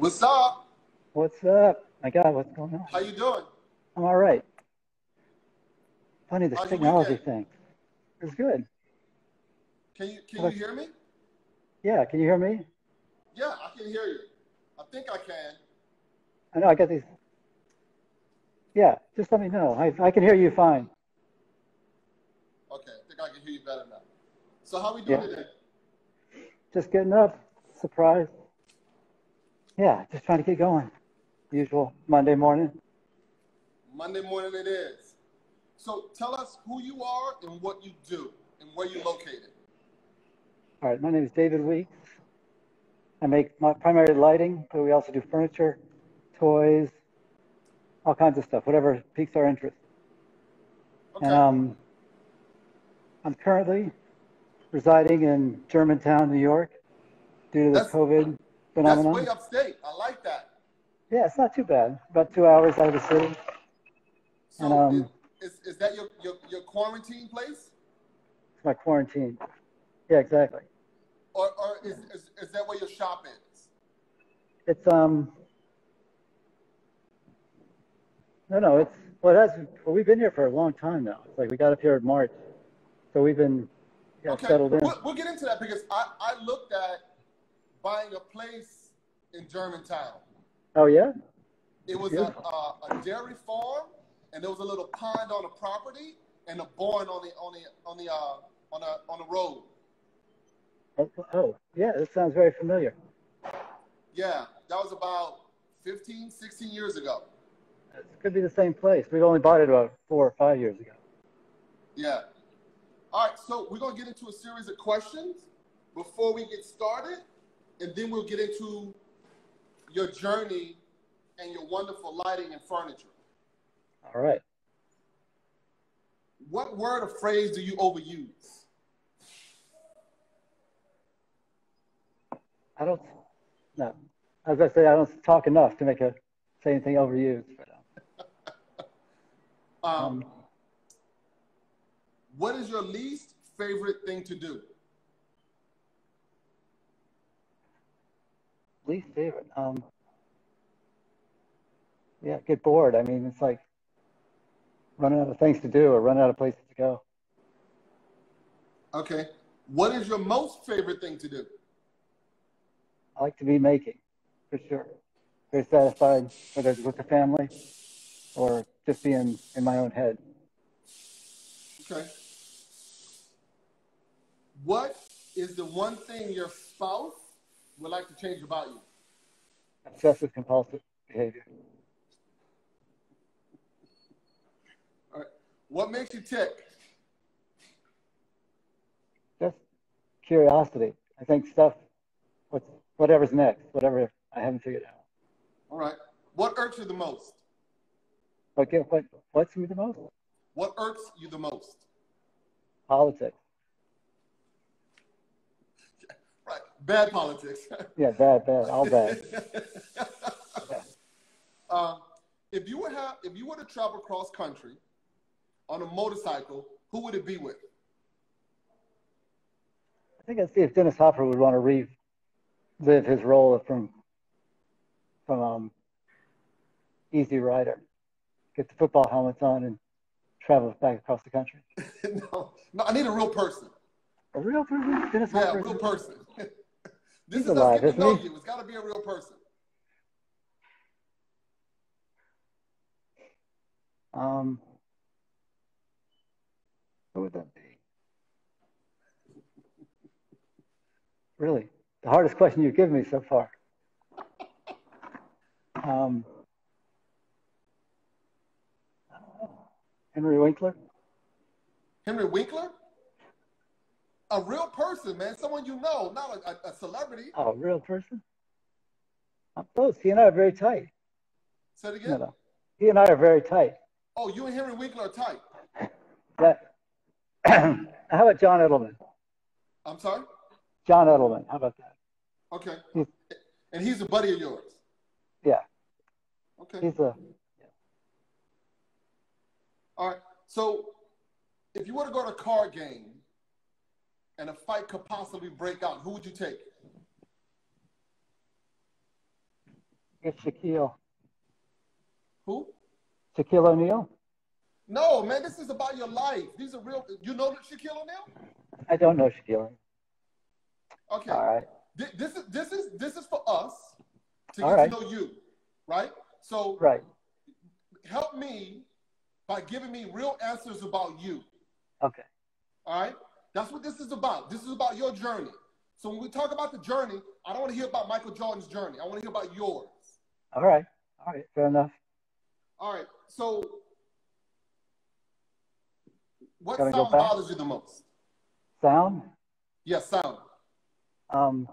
What's up? What's up? My God, what's going on? How you doing? I'm all right. Funny, this technology thing. It's good. Can you can you hear me? Yeah, can you hear me? Yeah, I can hear you. I think I can. I know I got these. Yeah, just let me know. I, I can hear you fine. Okay, I think I can hear you better now. So how we doing Yeah. today? Just getting up. Surprise. Yeah, just trying to get going. Usual Monday morning. Monday morning it is. So tell us who you are and what you do and where you're located. All right, my name is David Weeks. I make my primary lighting, but we also do furniture, toys, all kinds of stuff, whatever piques our interest. Okay. And um, I'm currently residing in Germantown, New York, due to the That's- COVID That's way upstate. I like that. Yeah, it's not too bad. About two hours out of the city. So And, um, is, is that your, your, your quarantine place? It's my quarantine. Yeah, exactly. Or, or is, is, is that where your shop is? It's um. No, no, it's well, it has. Well, we've been here for a long time now. It's like we got up here in March, so we've been got Okay, settled in. we'll, we'll get into that because I, I looked at buying a place in Germantown. Oh yeah, It was a, a, a dairy farm, and there was a little pond on the property, and a barn on the on the on the uh, on a on the road. oh, oh yeah, that sounds very familiar. Yeah, that was about 15, 16 years ago. It could be the same place. We've only bought it about four or five years ago. Yeah. All right, so we're gonna get into a series of questions before we get started, and then we'll get into your journey and your wonderful lighting and furniture. All right. What word or phrase do you overuse? I don't. No, as I say I don't talk enough to make a say anything overused. But, Um, um, what is your least favorite thing to do? Least favorite. Um. Yeah, get bored. I mean, it's like running out of things to do or running out of places to go. Okay. What is your most favorite thing to do? I like to be making, for sure. Very satisfied, whether it's with the family or just being in my own head. Okay. What is the one thing your spouse would like to change about you? Obsessive compulsive behavior. All right. What makes you tick? Just curiosity. I think stuff, what's, whatever's next, whatever I haven't figured out. All right. What irks you the most? What, get- what, what's me the most? What irks you the most? Politics. Right. Bad politics. Yeah, bad, bad, all bad. um, if you would have, if you were to travel cross country on a motorcycle, who would it be with? I think I'd see if Dennis Hopper would want to relive his role from from um, Easy Rider. Get the football helmets on and travel back across the country. no, no, I need a real person. A real person? Dennis Yeah, a Hopper? real person. This He's is alive, us getting to know you. It's got to be a real person. Um, who would that be? Really, the hardest question you've given me so far. Um, I don't know. Henry Winkler? Henry Winkler? A real person, man. Someone you know, not a, a, celebrity. Oh, a real person? I'm close. He and I are very tight. Say it again. no. He and I are very tight. Oh, you and Henry Winkler are tight. That, how about John Edelman? I'm sorry? John Edelman. How about that? Okay. He's- And he's a buddy of yours. Yeah, Okay. he's a. Yeah. All right. So if you were to go to a card game and a fight could possibly break out, who would you take? It's Shaquille. Who? Shaquille O'Neal. No, man, this is about your life. These are real. You know Shaquille O'Neal? I don't know Shaquille. Okay. All right. Th- This is this is this is for us to All get right. to know you, right? So Right. help me by giving me real answers about you. Okay. All right? That's what this is about. This is about your journey. So when we talk about the journey, I don't want to hear about Michael Jordan's journey. I want to hear about yours. All right. All right. Fair enough. All right. So what Gotta sound bothers you the most? Sound. Yes, sound. Um,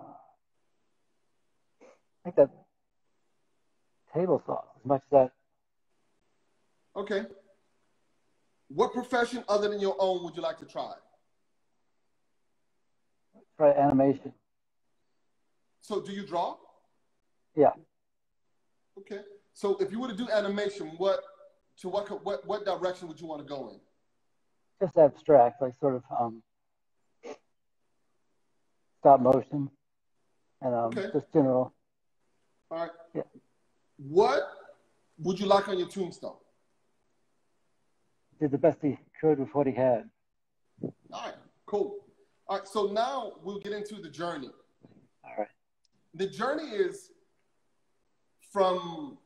I think that table saw as much as that. Okay. What profession other than your own would you like to try? Try animation. So do you draw? Yeah. Okay. So if you were to do animation, what to what what what direction would you want to go in? Just abstract, like sort of um, stop motion, and um, Okay. just general. All right. Yeah. What would you like on your tombstone? Did the best he could with what he had. All right. Cool. All right. So now we'll get into the journey. All right. The journey is from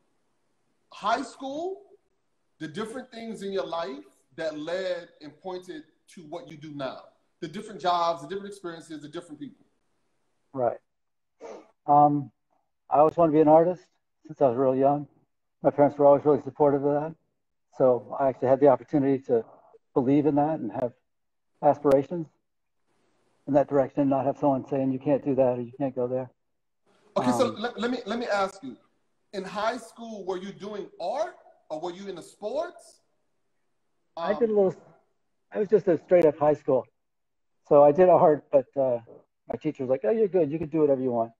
high school, the different things in your life that led and pointed to what you do now. The different jobs, the different experiences, the different people. Right. Um, I always wanted to be an artist since I was real young. My parents were always really supportive of that. So I actually had the opportunity to believe in that and have aspirations in that direction, not have someone saying you can't do that or you can't go there. Okay, so Um, let, let me let me ask you. In high school, were you doing art or were you in the sports? I Um, did a little, I was just a straight up high school. So I did art, but uh, my teacher was like, oh, you're good. You can do whatever you want.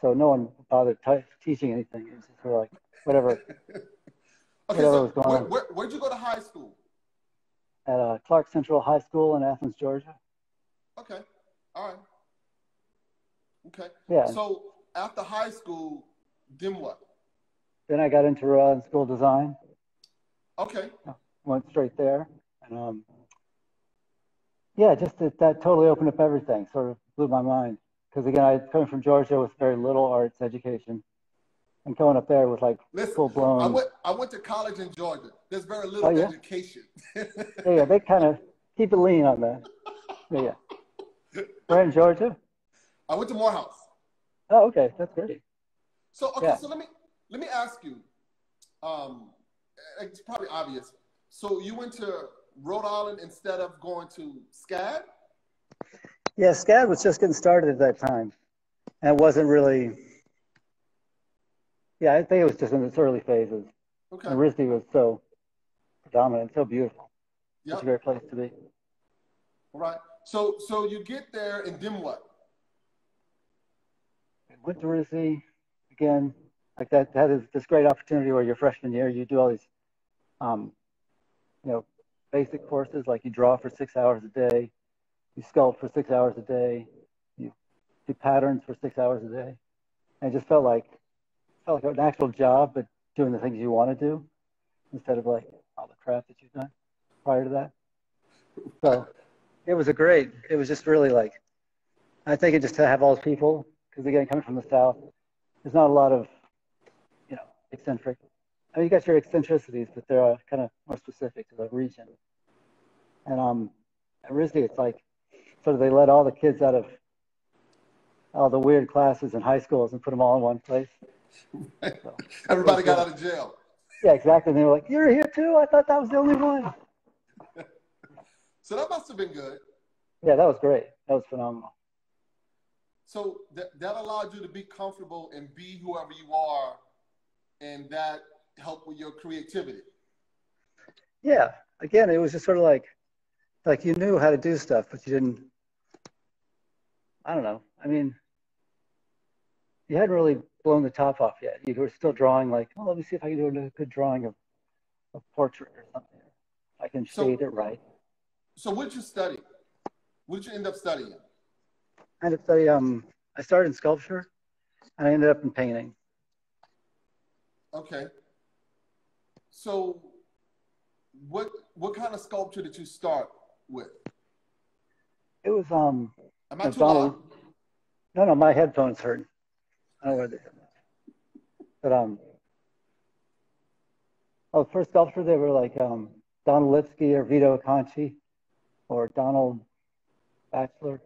So no one bothered t- teaching anything. It was just sort of like, whatever, okay, whatever so was going where, where, where'd you go to high school? at uh, Clark Central High School in Athens, Georgia. Okay, all right. Okay, Yeah. so after high school, then what? Then I got into uh, school design, Okay, went straight there. And um, yeah, just that, that totally opened up everything, sort of blew my mind. Because again, I coming from Georgia with very little arts education and going up there with like listen. full I went I went to college in Georgia. There's very little Oh, yeah? education. Yeah, yeah, they kind of keep it lean on that. Yeah, yeah. Where in Georgia? I went to Morehouse. Oh, okay, that's great. So okay, Yeah. so let me let me ask you. Um, it's probably obvious. So you went to Rhode Island instead of going to SCAD? Yeah, SCAD was just getting started at that time, and it wasn't really. Yeah, I think it was just in its early phases. Okay. And RISD was so predominant, so beautiful. It's a great place to be. All right. So so you get there and then what? Went to RISD again, like that. That is this great opportunity where your freshman year you do all these, um, you know, basic courses like you draw for six hours a day, you sculpt for six hours a day, you do patterns for six hours a day, and it just felt like felt like an actual job, but doing the things you want to do instead of like all the crap that you've done prior to that. So it was a great. It was just really like I think it just to have all those people because again coming from the south, there's not a lot of you know eccentric. I mean, you got your eccentricities, but they're uh, kind of more specific to the region. And um, at RISD, it's like sort of they let all the kids out of all the weird classes in high schools and put them all in one place. So, Everybody got out of jail. yeah, exactly. And they were like, "You're here too? I thought that was the only one." So that must have been good. Yeah, that was great. That was phenomenal. So that, that allowed you to be comfortable and be whoever you are, and that helped with your creativity. Yeah, again, it was just sort of like, like you knew how to do stuff, but you didn't. I don't know. I mean, you hadn't really blown the top off yet. You were still drawing like, oh, let me see if I can do a good drawing of a portrait or something. I can So- shade it right. So what you study? What did you end up studying? I ended up studying, um, I started in sculpture, and I ended up in painting. Okay. So, what what kind of sculpture did you start with? It was um. Am I too loud? No, no, my headphones hurt. I don't know where they. But um. Oh, first sculpture they were like um Donald Lipski or Vito Acconci or Donald Baechler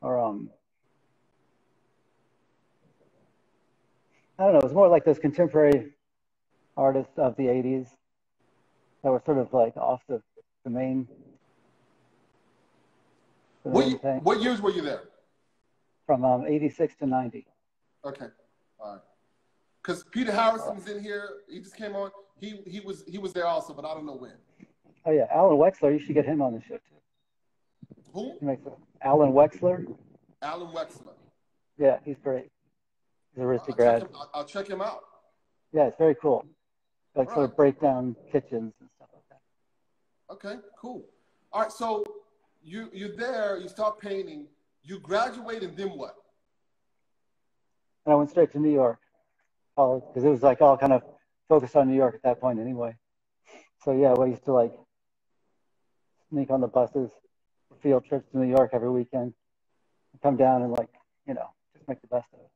or um. I don't know. It was more like those contemporary artists of the '80s that were sort of like off the the main. the What, main thing. what years were you there? from um, 86 to 90. Okay, all right. Because Peter Harrison's in here. He just came on. He he was he was there also, but I don't know when. Oh yeah, Allan Wexler. You should get him on the show too. Who? He makes a, Allan Wexler. Allan Wexler. Yeah, he's great. He's a I'll check, him, I'll, I'll check him out. Yeah, it's very cool. Like sort of Right. break down kitchens and stuff like that. Okay, cool. All right, so you you're there. You start painting. You graduate, and then what? And I went straight to New York college because it was like all kind of focused on New York at that point anyway. So yeah, we used to like sneak on the buses field trips to New York every weekend. Come down and like you know just make the best of it.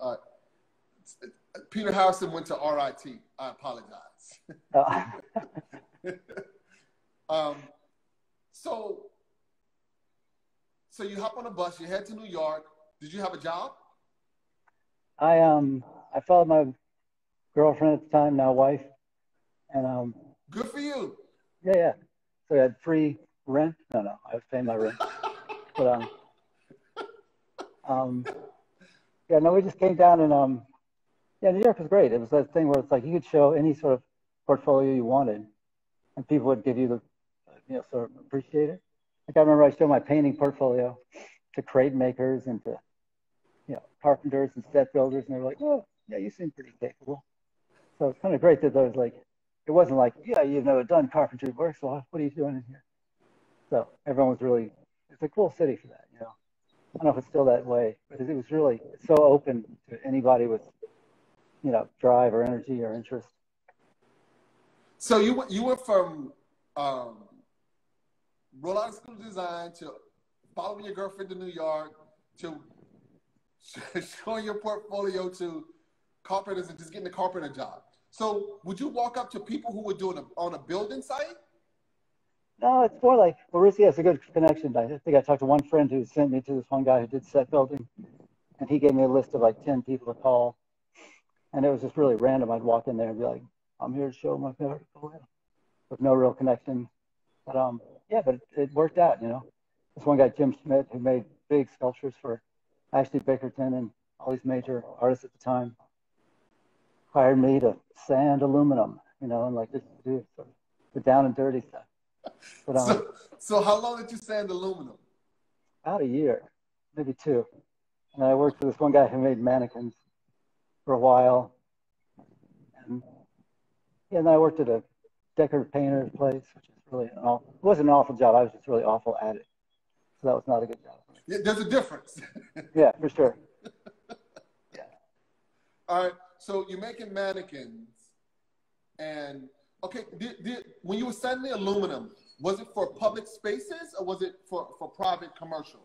All right. Peter Harrison went to RIT. I apologize. Uh, um, so, so you hop on a bus. You head to New York. Did you have a job? I um I followed my girlfriend at the time, now wife, and um Good for you. yeah yeah. So I had free rent. No no, I was paying my rent. But um um yeah no we just came down and um yeah New York was great. It was that thing where it's like you could show any sort of portfolio you wanted, and people would give you the you know sort of appreciate it. Like I remember I showed my painting portfolio to crate makers and to you know carpenters and set builders, and they were like, oh yeah you seem pretty capable. So it's kind of great that there was like it wasn't like yeah you've never done carpentry work, so what are you doing in here? So everyone was really it's a cool city for that, you know. I don't know if it's still that way, but it was really so open to anybody with, you know, drive or energy or interest. So you you went from um, Island School Design to following your girlfriend to New York to showing your portfolio to carpenters and just getting a carpenter job. So would you walk up to people who were doing a, on a building site? No, it's more like Mauricio has a good connection. I think I talked to one friend who sent me to this one guy who did set building, and he gave me a list of like ten people to call, and it was just really random. I'd walk in there and be like, "I'm here to show my portfolio," with no real connection. But um, yeah, but it, it worked out, you know. This one guy, Jim Schmidt, who made big sculptures for Ashley Bickerton and all these major artists at the time, hired me to sand aluminum, you know, and like just do sort of the down and dirty stuff. But um, So, so how long did you sand aluminum? about a year, maybe two. And I worked for this one guy who made mannequins for a while. And yeah, and then I worked at a decorative painter's place, which is really an awful, it wasn't an awful job. I was just really awful at it. So that was not a good job. Yeah, There's a difference. Yeah, for sure. Yeah. All right. So you're making mannequins, and okay, did, did, when you were selling the aluminum, was it for public spaces or was it for, for private commercial?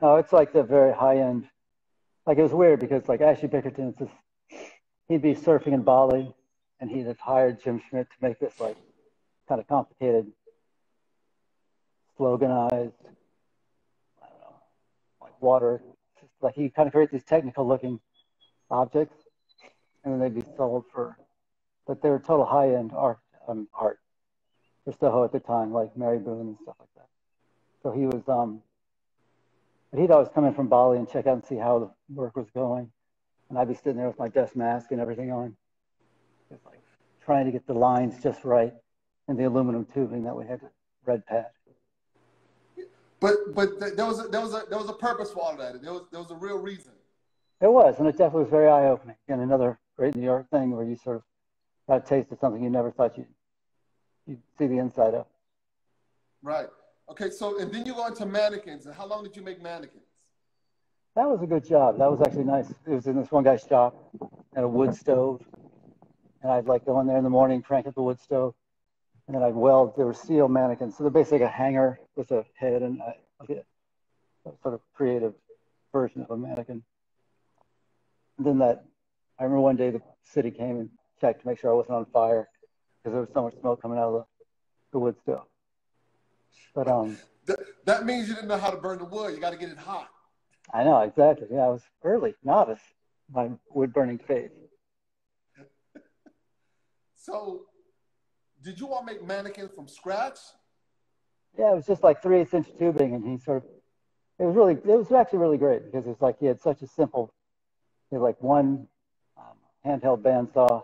No, it's like the very high end. Like it was weird because like Ashley Bickerton, it's just, he'd be surfing in Bali, and he'd have hired Jim Schmidt to make this like kind of complicated, sloganized, I don't know, like water. Like he kind of create these technical looking objects, and then they'd be sold for, but they were total high end art um, art for Soho at the time, like Mary Boone and stuff like that. So he was um but he'd always come in from Bali and check out and see how the work was going. And I'd be sitting there with my dust mask and everything on, just like trying to get the lines just right in the aluminum tubing that we had to red pad. But but th- there was a, there was a there was a purpose for all of that. There was there was a real reason. It was, and it definitely was very eye opening. And another great New York thing where you sort of got a taste of something you never thought you'd, you'd see the inside of. Right. Okay. So and then you go into mannequins. And how long did you make mannequins? That was a good job. That was actually nice. It was in this one guy's shop and a wood stove. And I'd like go in there in the morning, crank up the wood stove, and then I'd weld. There were steel mannequins, so they're basically like a hanger with a head and I, like a, a sort of creative version of a mannequin. And then that, I remember one day the city came and checked to make sure I wasn't on fire because there was so much smoke coming out of the, the wood still. But um, That, that means you didn't know how to burn the wood. You got to get it hot. I know exactly. Yeah, I was early, novice, my wood burning phase. So, did you all make mannequins from scratch? Yeah, it was just like three eighths inch tubing, and he sort of. It was really, it was actually really great because it's like he had such a simple, he had like one um, handheld bandsaw,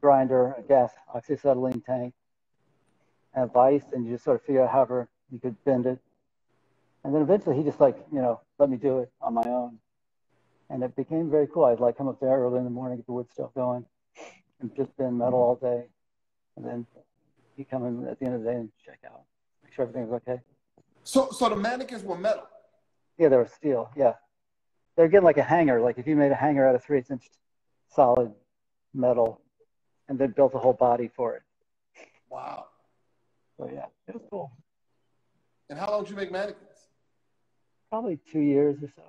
grinder, a gas oxyacetylene tank, and a vise, and you just sort of figure out however you could bend it. And then eventually he just like, you know, let me do it on my own. And it became very cool. I'd like come up there early in the morning, get the wood stuff going, and just bend metal all day. And then he'd come in at the end of the day and check out, make sure everything's okay. So, so the mannequins were metal. Yeah, they were steel. Yeah. They're getting like a hanger. Like if you made a hanger out of three eighths inch solid metal and then built a whole body for it. Wow. So yeah, it was cool. And how long did you make mannequins? Probably two years or so.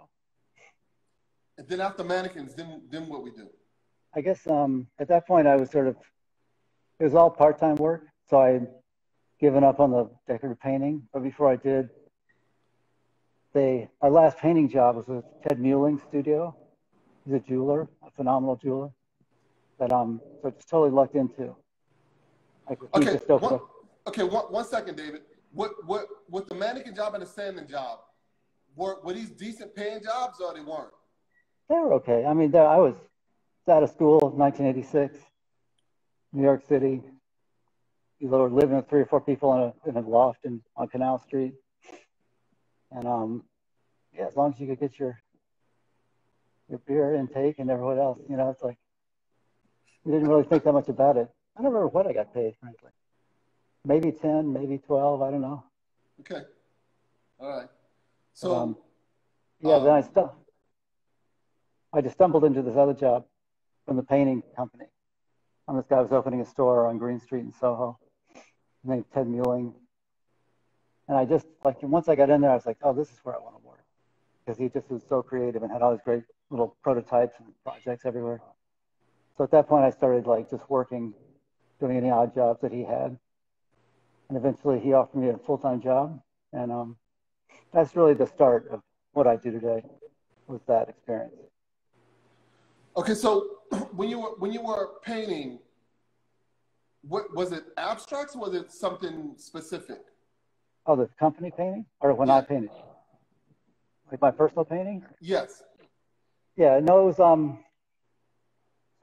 And then after mannequins, then then what we do? I guess um, at that point I was sort of, it was all part-time work. So I had given up on the decorative painting. But before I did, they, my last painting job was with Ted Muehling studio. He's a jeweler, a phenomenal jeweler that um, so just totally lucked into. Like Okay, one, okay. One, one second, David. What what with the mannequin job and the sanding job? Were were these decent paying jobs or they weren't? They were okay. I mean, I was out of school in 1986, New York City. You were living with three or four people in a, in a loft in, on Canal Street. And um, yeah, as long as you could get your your beer intake and everyone else, you know, it's like you didn't really think that much about it. I don't remember what I got paid, frankly. Maybe 10, maybe 12, I don't know. Okay. All right. So um, Yeah, then I stu- I just stumbled into this other job from the painting company. And this guy was opening a store on Greene Street in Soho. His name's Ted Muehling. And I just like once I got in there, I was like, oh, this is where I want to work because he just was so creative and had all these great little prototypes and projects everywhere. So at that point, I started like just working, doing any odd jobs that he had. And eventually, he offered me a full-time job, and um, that's really the start of what I do today. Was that experience? okay. So when you were when you were painting, what was it? Abstracts? Was it something specific? Oh, the company painting, or when I painted, like my personal painting? Yes. Yeah, no, it was um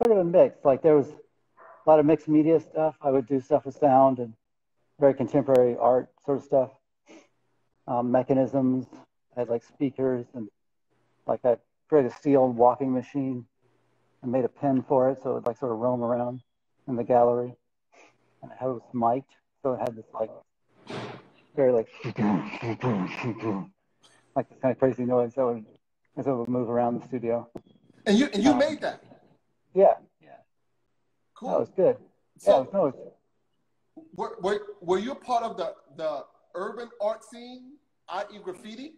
sort of a mix. Like there was a lot of mixed media stuff. I would do stuff with sound and very contemporary art sort of stuff. Um, mechanisms. I had like speakers and like I created a steel walking machine and made a pen for it so it would like sort of roam around in the gallery. And it was mic'd, so it had this like very like like this kind of crazy noise that would as it would move around the studio. And you and you Um, made that. Yeah, yeah, Cool. that was good. Yeah, so it was, no, it's, were, were were you a part of the the urban art scene, i.e., graffiti?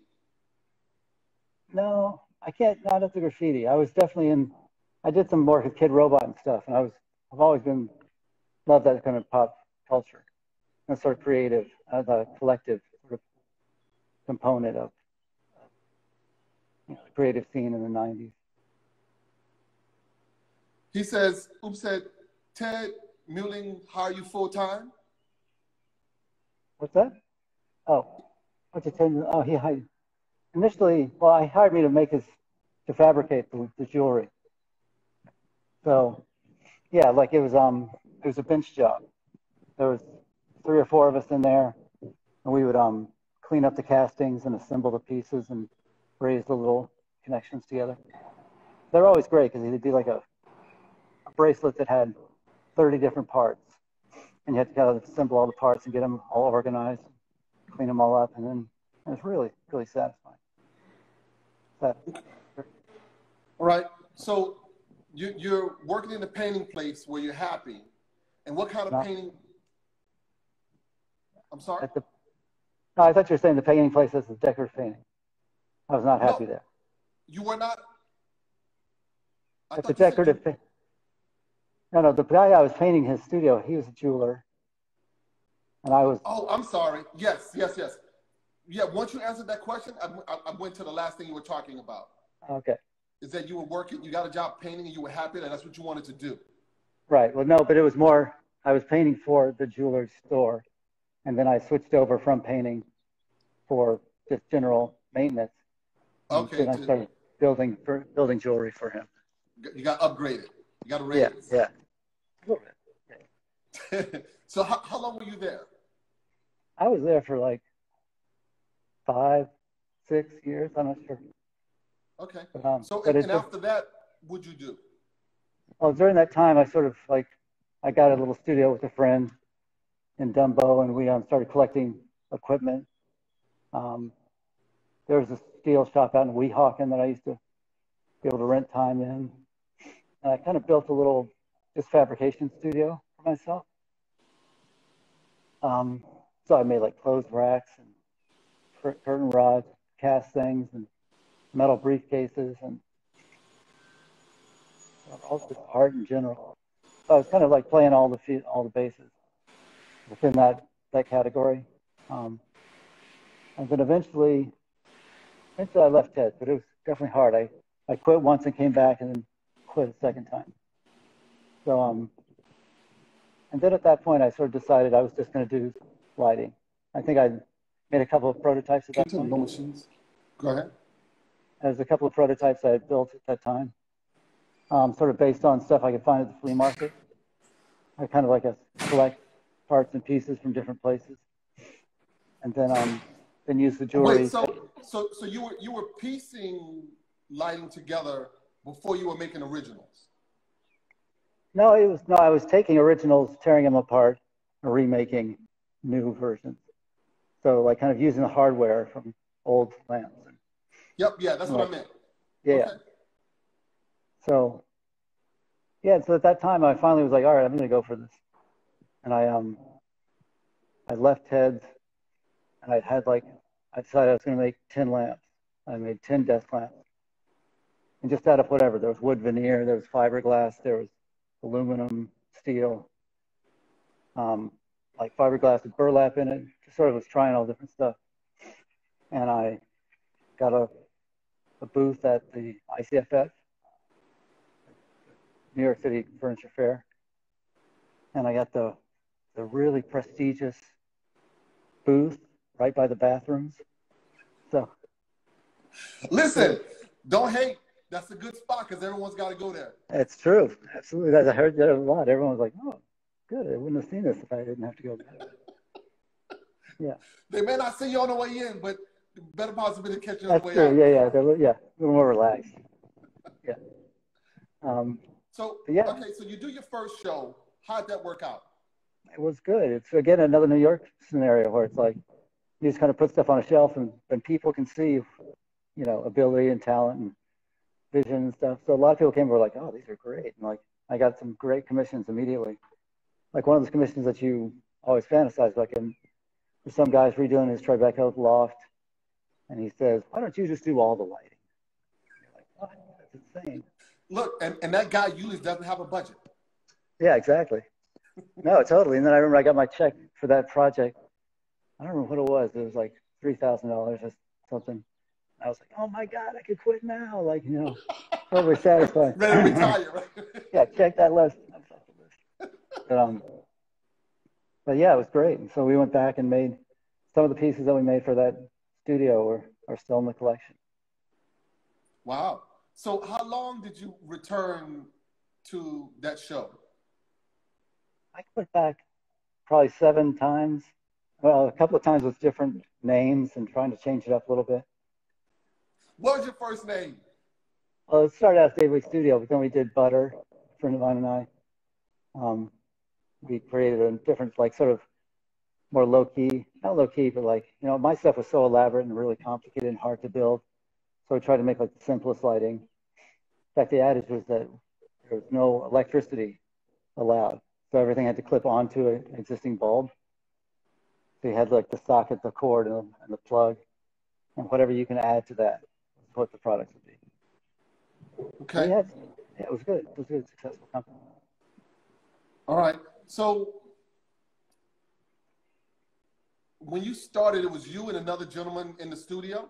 no, I can't. Not at the graffiti. I was definitely in. I did some work with Kidrobot and stuff, and I was. I've always been loved that kind of pop culture, and sort of creative, uh, as a collective sort of component of you know, the creative scene in the '90s. He says, "Oops, said Ted Muehling hire you full time." What's that? Oh, what's it? Oh, he hired initially. Well, he hired me to make his to fabricate the, the jewelry. So, yeah, like it was um it was a bench job. There was three or four of us in there, and we would um clean up the castings and assemble the pieces and raise the little connections together. They're always great because it'd be like a bracelet that had 30 different parts and you had to kind of assemble all the parts and get them all organized, clean them all up, and then it was really, really satisfying. But, All right. So you, you're working in a painting place where you're happy. And what kind of painting? I'm sorry? at the, no, I thought you were saying the painting place is a decorative painting. I was not happy No. there. You were not? I It's a decorative. you- pa- No, no, the guy I was painting his studio, he was a jeweler, and I was. Oh, I'm sorry. Yes, yes, yes. Yeah, once you answered that question, I, I, I went to the last thing you were talking about. Okay, Is that you were working, you got a job painting and you were happy that that's what you wanted to do. right. Well, no, but it was more. I was painting for the jeweler's store, and then I switched over from painting for just general maintenance. and Okay, Then I started building building jewelry for him. You got upgraded. You got a Yeah, raise. yeah. Little so how, how long were you there? I was there for like five, six years. I'm not sure. Okay. But, um, So and, and just- after that, what'd you do? Well, during that time, I sort of like, I got a little studio with a friend in Dumbo, and we um, started collecting equipment. Um, there was a steel shop out in Weehawken that I used to be able to rent time in. And I kind of built a little just fabrication studio for myself. Um, so I made like clothes racks and curtain rods, cast things, and metal briefcases, and all just art in general. So I was kind of like playing all the fe- all the bases within that that category. Um, and then eventually, eventually I left TED, but it was definitely hard. I, I quit once and came back and then quit a second time. So um, and then at that point I sort of decided I was just going to do lighting. I think I made a couple of prototypes at that point. Machines. Go ahead. There's a couple of prototypes I had built at that time, um, sort of based on stuff I could find at the flea market. I kind of like a collect parts and pieces from different places, and then um, then use the jewelry. Wait, so so so you were you were piecing lighting together before you were making originals. no, it was no, I was taking originals, tearing them apart, and remaking new versions. So like kind of using the hardware from old lamps. Yep, yeah, that's what I meant. Yeah. Okay. So, yeah, so at that time, I finally was like, all right, I'm going to go for this. And I, um, I left Ted's and I had like, I decided I was going to make 10 lamps. I made 10 desk lamps. And just out of whatever, there was wood veneer, there was fiberglass, there was aluminum, steel, um, like fiberglass with burlap in it. Just sort of was trying all different stuff. And I got a, a booth at the ICFF, New York City Furniture Fair, and I got the the really prestigious booth right by the bathrooms. So Listen, don't hate. That's a good spot because everyone's got to go there. it's true, absolutely. I heard that a lot. Everyone was like, "Oh, good. I wouldn't have seen this if I didn't have to go there." Yeah, They may not see you on the way in, but better possibility to catch you on that's the way true. out. Yeah, yeah, they're, yeah, a little more relaxed. Yeah. Um, So Yeah. okay, so you do your first show. How'd that work out? it was good. It's again another New York scenario where it's like you just kind of put stuff on a shelf and, and people can see, you know, ability and talent and vision and stuff. So a lot of people came and were like, oh, these are great. And like, I got some great commissions immediately. Like one of those commissions that you always fantasize, like in, there's some guy's redoing his Tribeca loft and he says, why don't you just do all the lighting? You're like, what? That's insane. Look, and, and that guy usually doesn't have a budget. Yeah, exactly. No, totally. And then I remember I got my check for that project. I don't remember what it was. It was like three thousand dollars or something. I was like, oh my god, I could quit now. Like you know, totally satisfied. Ready to retire, right? yeah, check that list. But, um, but yeah, it was great. And so we went back and made some of the pieces that we made for that studio are, are still in the collection. wow. So how long did you return to that show? I went back probably seven times. Well, a couple of times with different names and trying to change it up a little bit. What was your first name? Well, it started out Daily Studio, but then we did Butter, a friend of mine and I. Um, we created a different, like, sort of more low key, not low key, but like, you know, my stuff was so elaborate and really complicated and hard to build. So we tried to make like the simplest lighting. In fact, the adage was that there was no electricity allowed. So everything had to clip onto an existing bulb. So you had like the socket, the cord, and the, plug, and whatever you can add to that what the products would be. Okay. Had, yeah, it was good. It was a good, successful company. All right. So when you started, it was you and another gentleman in the studio.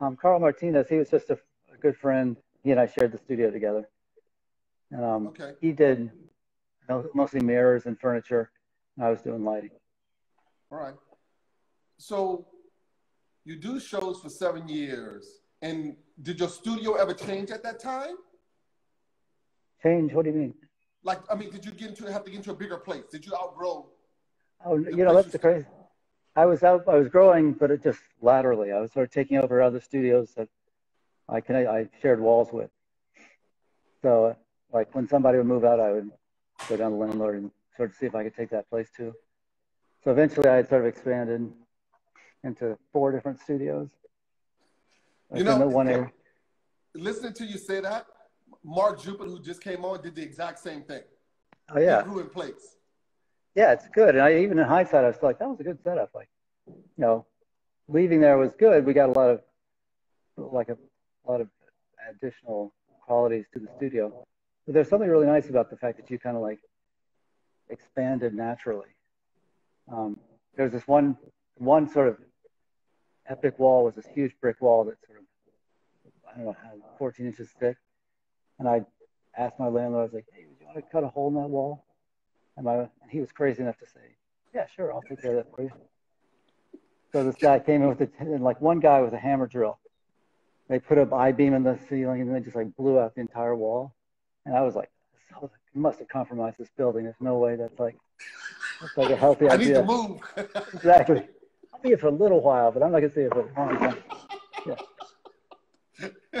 Um, Carl Martinez, he was just a, a, good friend. He and I shared the studio together. Um, okay. He did mostly mirrors and furniture, and I was doing lighting. All right. So you do shows for seven years, and did your studio ever change at that time? Change? What do you mean? Like, I mean, did you get into have to get into a bigger place? Did you outgrow? Oh, you know, that's the crazy. I was out, I was growing, but it just laterally. I was sort of taking over other studios that I can I shared walls with. So, like when somebody would move out, I would go down to the landlord and sort of see if I could take that place too. So eventually, I had sort of expanded into four different studios. You know, one area. listening to you say that, Mark Jupiter, who just came on, did the exact same thing. Oh yeah, he grew in place yeah, it's good. And I even in hindsight, I was like, that was a good setup. Like, you know, leaving there was good. We got a lot of like a, a lot of additional qualities to the studio. But there's something really nice about the fact that you kind of like expanded naturally. Um, there was this one one sort of epic wall was this huge brick wall that sort of I don't know how 14 inches thick, and I asked my landlord, I was like, "Hey, would you want to cut a hole in that wall?" And, my, and he was crazy enough to say, yeah, sure, I'll take care of that for you. So this guy came in with a, and like one guy with a hammer drill. They put up I-beam in the ceiling and they just like blew out the entire wall. And I was like, so must have compromised this building. There's no way that's like, that's like a healthy I idea. I need to move. exactly. Be here for a little while, but I'm not gonna stay it for a long time. Yeah.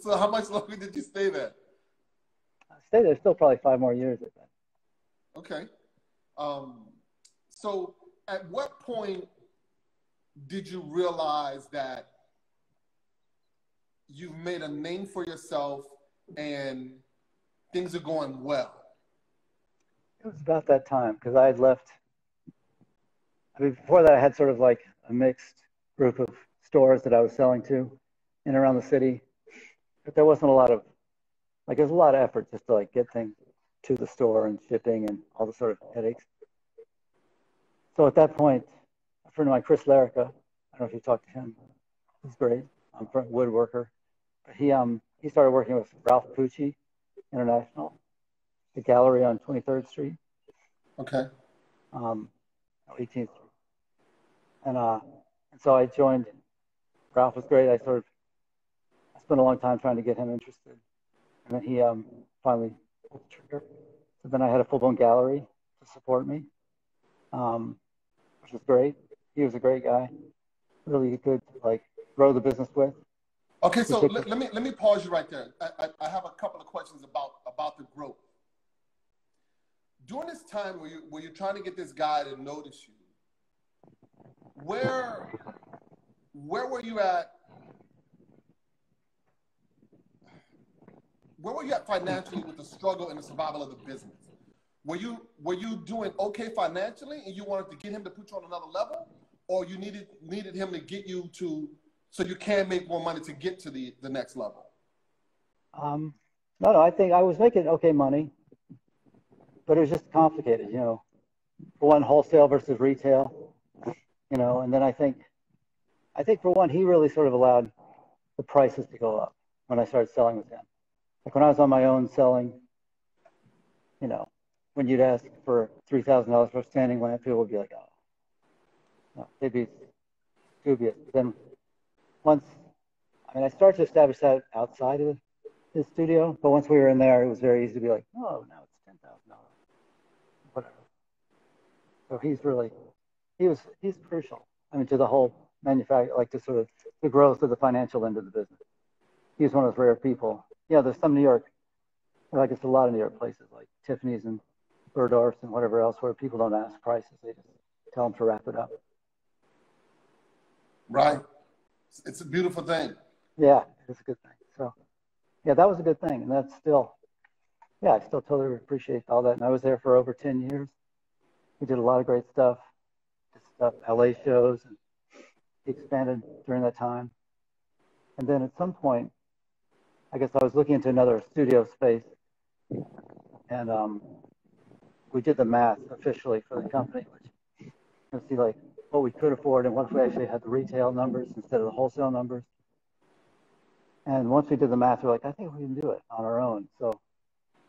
so how much longer did you stay there? I stayed there still probably five more years. I think. Okay. Um, so at what point did you realize that you've made a name for yourself and things are going well? It was about that time because I had left. I mean, before that, I had sort of like a mixed group of stores that I was selling to in around the city, but there wasn't a lot of like there's a lot of effort just to like get things to the store and shipping and all the sort of headaches. So at that point, a friend of mine, Chris Lehrecke, I don't know if you talked to him. He's great. I'm a woodworker. But he um he started working with Ralph Pucci International, the gallery on 23rd Street. Okay. Um, 18th Street. And uh, and so I joined. Ralph was great. I sort of I spent a long time trying to get him interested, and then he um finally trigger. So then I had a full blown gallery to support me, um, which was great. He was a great guy, really good to like grow the business with. Okay, so let, let, me let me pause you right there. I, I, I have a couple of questions about about the growth. During this time where you where you're trying to get this guy to notice you, where where were you at where were you at financially with the struggle and the survival of the business? Were you were you doing okay financially and you wanted to get him to put you on another level, or you needed needed him to get you to so you can make more money to get to the the next level? Um, no, no, I think I was making okay money, but it was just complicated, you know. For one, wholesale versus retail, you know, and then I think, I think for one, he really sort of allowed the prices to go up when I started selling with him. Like when I was on my own selling, you know, when you'd ask for three thousand dollars for standing lamp, people would be like, "Oh, no, they'd be dubious." But then once, I mean, I started to establish that outside of his studio, but once we were in there, it was very easy to be like, "Oh, now it's ten thousand dollars, whatever." So he's really, he was, he's crucial. I mean, to the whole manufacture, like to sort of the growth of the financial end of the business. He's one of those rare people yeah, there's some New York, like it's a lot of New York places like Tiffany's and Bergdorf's and whatever else where people don't ask prices. They just tell them to wrap it up. Right. It's a beautiful thing. Yeah, it's a good thing. So, yeah, that was a good thing, and that's still, yeah, I still totally appreciate all that. And I was there for over ten years. We did a lot of great stuff, stuff, LA shows, and expanded during that time. And then at some point, I guess I was looking into another studio space, and um, we did the math officially for the company, which you see like what we could afford and what if we actually had the retail numbers instead of the wholesale numbers. And once we did the math, we're like, I think we can do it on our own. So,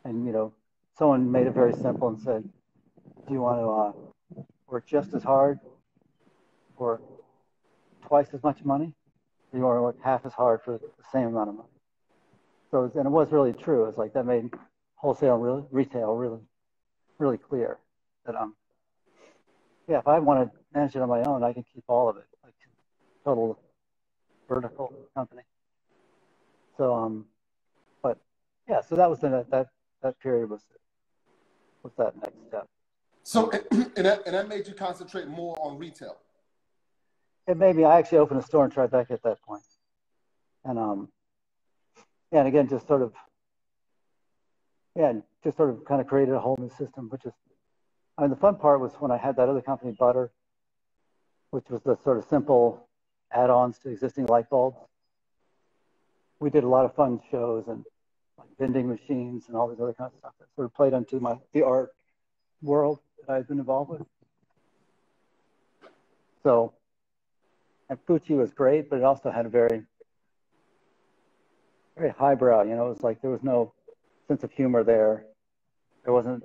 and you know, someone made it very simple and said, Do you want to uh, work just as hard for twice as much money? You want to work half as hard for the same amount of money? So, and it was really true. It's like that made wholesale really, retail really, really clear that um, yeah, if I want to manage it on my own, I can keep all of it, like total vertical company. So um, but yeah, so that was the that that period was was that next step. So and that and that made you concentrate more on retail. It made me. I actually opened a store in Tribeca at that point, and um, and again, just sort of, yeah, just sort of kind of created a whole new system, which is, I mean, the fun part was when I had that other company, Butter, which was the sort of simple add-ons to existing light bulbs. We did a lot of fun shows and like vending machines and all this other kind of stuff that sort of played into my the art world that I've been involved with. So, and Fucci was great, but it also had a very very highbrow. You know, it was like there was no sense of humor there. There wasn't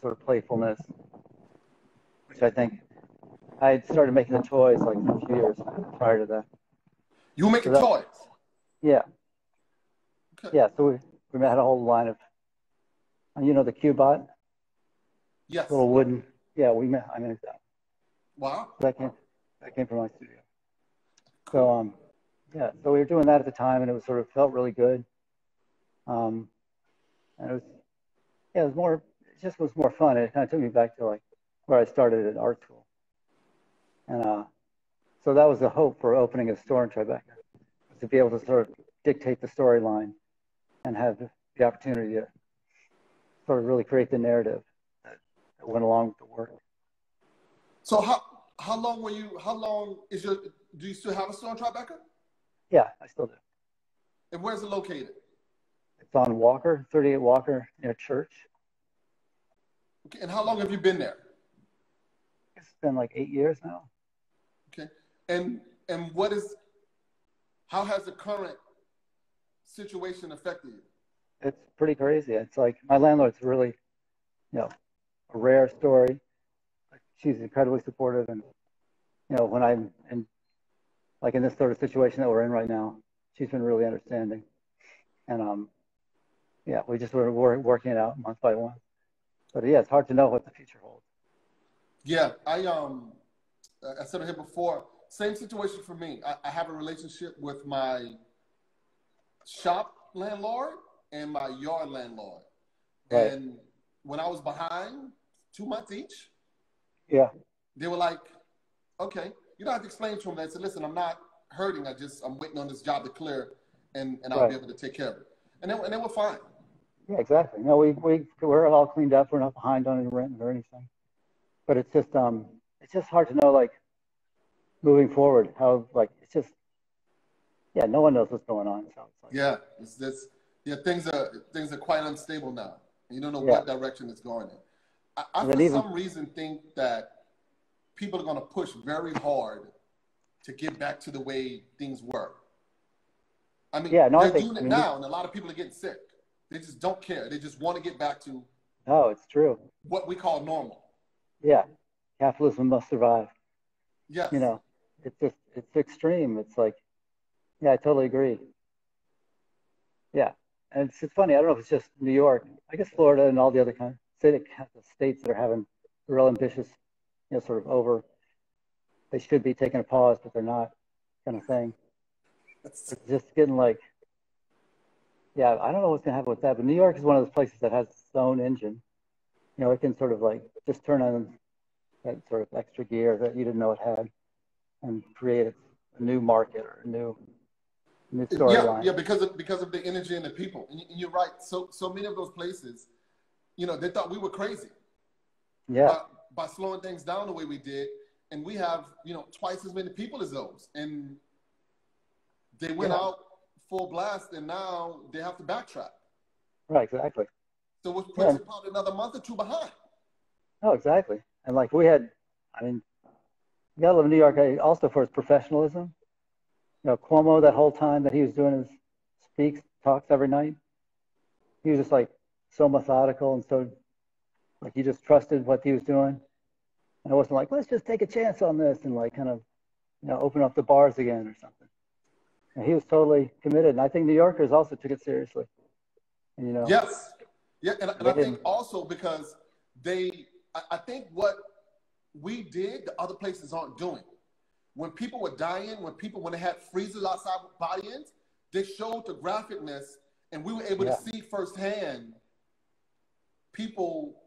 sort of playfulness, which I think I had started making the toys like a few years prior to that. You were making so that, toys? Yeah. Okay. Yeah, so we, we had a whole line of, you know, the Cubebot? Yes. Little wooden, yeah, we met, I made that. Wow. That came, that came from my studio. So, um, yeah, so we were doing that at the time, and it was sort of felt really good. Um, and it was, yeah, it was more, it just was more fun. It kind of took me back to like where I started at art school, and uh, so that was the hope for opening a store in Tribeca, to be able to sort of dictate the storyline and have the opportunity to sort of really create the narrative that, went along with the work. So how how long were you? How long is your? Do you still have a store in Tribeca? Yeah, I still do. And where's it located? It's on Walker, 38 Walker, near church. Okay, and how long have you been there? It's been like eight years now. Okay, and and what is? How has the current situation affected you? It's pretty crazy. It's like my landlord's really, you know, a rare story. She's incredibly supportive, and you know, when I'm in like in this sort of situation that we're in right now, she's been really understanding. And um, yeah, we just were working it out month by month. But yeah, it's hard to know what the future holds. Yeah, I um, I said it here before. Same situation for me. I, I have a relationship with my shop landlord and my yard landlord. Right. And when I was behind, two months each. Yeah. They were like, okay, you don't have to explain to them that. Say, listen, I'm not hurting. I just I'm waiting on this job to clear, and and I'll right. be able to take care of it. And then and then we're fine. Yeah, exactly. No, we we we're all cleaned up. We're not behind on any rent or anything. But it's just um it's just hard to know like moving forward how like it's just yeah no one knows what's going on. So it's like, yeah, it's this yeah things are things are quite unstable now. You don't know yeah. what direction it's going in. I, I for some reason think that people are going to push very hard to get back to the way things were. I mean, yeah, no, they're think, doing it I mean, now, and a lot of people are getting sick. They just don't care. They just want to get back to. No, it's true. What we call normal. Yeah, capitalism must survive. Yeah. You know, it's just it's extreme. It's like, yeah, I totally agree. Yeah, and it's, it's funny. I don't know if it's just New York. I guess Florida and all the other kind states that are having real ambitious you know, sort of over, they should be taking a pause, but they're not, kind of thing. It's just getting like, yeah, I don't know what's gonna happen with that, but New York is one of those places that has its own engine. You know, it can sort of like just turn on that sort of extra gear that you didn't know it had, and create a new market or a new new Yeah, storyline. yeah, because of because of the energy and the people. And you're right. So so many of those places, you know, they thought we were crazy Yeah, by, by slowing things down the way we did, and we have you know twice as many people as those, and they went Yeah. out full blast, and now they have to backtrack. right, exactly. So puts Yeah. probably another month or two behind. Oh, exactly. And like we had, I mean, you gotta love New York also for its professionalism. You know, Cuomo that whole time that he was doing his speaks talks every night, he was just like so methodical and so like he just trusted what he was doing. And it wasn't like let's just take a chance on this and like kind of you know open up the bars again or something. And he was totally committed, and I think New Yorkers also took it seriously. And, you know, Yes. Yeah, and, and I think also because they, I, I think what we did, the other places aren't doing. When people were dying, when people, when they had freezers outside with body-ins, they showed the graphicness, and we were able Yeah. to see firsthand people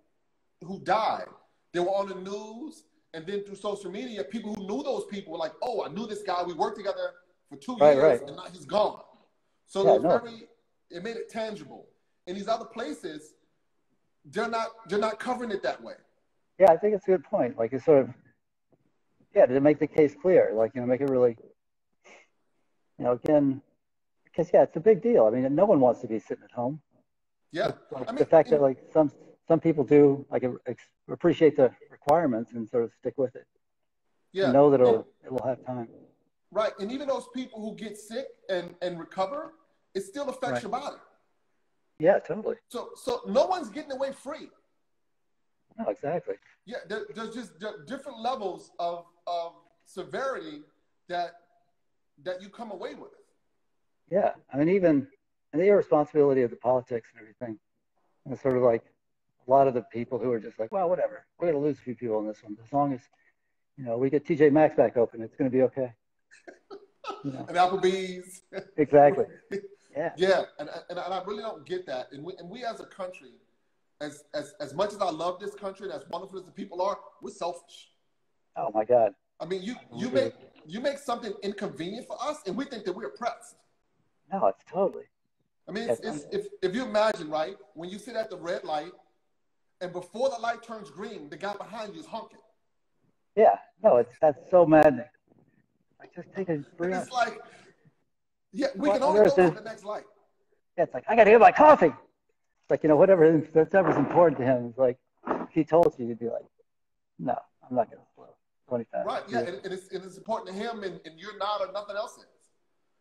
who died. They were on the news, and then through social media, people who knew those people were like, "Oh, I knew this guy. We worked together for two Right, years, right. and now he's gone." So Yeah, it was no. very, it made it tangible. In these other places, they're not they're not covering it that way. Yeah, I think it's a good point. Like, it's sort of, yeah, to make the case clear, like, you know, make it really, you know, again, because, yeah, it's a big deal. I mean, no one wants to be sitting at home. Yeah, Like, I mean, the fact that, like, some some people do, like, appreciate the requirements and sort of stick with it. yeah, know that it'll, it will have time. right. And even those people who get sick and and recover, it still affects Right. your body. Yeah, totally. So so no one's getting away free. No, exactly. Yeah, there, there's just there different levels of of severity that that you come away with. Yeah. I mean, even, and the irresponsibility of the politics and everything. And it's sort of like a lot of the people who are just like, well, whatever. We're going to lose a few people in this one. As long as, you know, we get TJ Maxx back open, it's going to be okay. You know, And Applebee's. exactly. Yeah. Yeah, and, and, and I really don't get that. And we, and we as a country, as, as, as much as I love this country and as wonderful as the people are, we're selfish. Oh my God. I mean, you, you make you make something inconvenient for us, and we think that we're oppressed. No, it's totally. I mean, it's, it's, if, if you imagine, right, when you sit at the red light, and before the light turns green, the guy behind you is honking. Yeah. No, it's that's so maddening. Like just take a breath. it's like, yeah, we Well, can only go to the next light. Yeah, it's like I got to get my coffee. It's like you know whatever that's whatever's important to him. It's like if he told you, you'd be like, no, I'm not going to slow twenty fast. Right, yeah, and, and, it's, and it's important to him, and, and you're not, or nothing else.